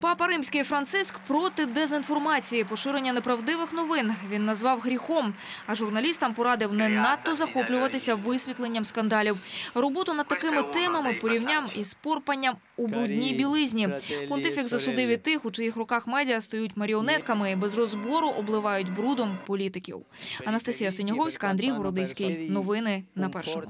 Папа Римський Франциск проти дезінформації, поширення неправдивих новин. Він назвав гріхом, а журналістам порадив не надто захоплюватися висвітленням скандалів. Роботу над такими темами порівняв із порпанням у брудній білизні. Понтифік засудив і тих, у чиїх руках медіа стають маріонетками і без розбору обливають брудом політиків. Анастасія Синіговська, Андрій Городиський. Новини на першому.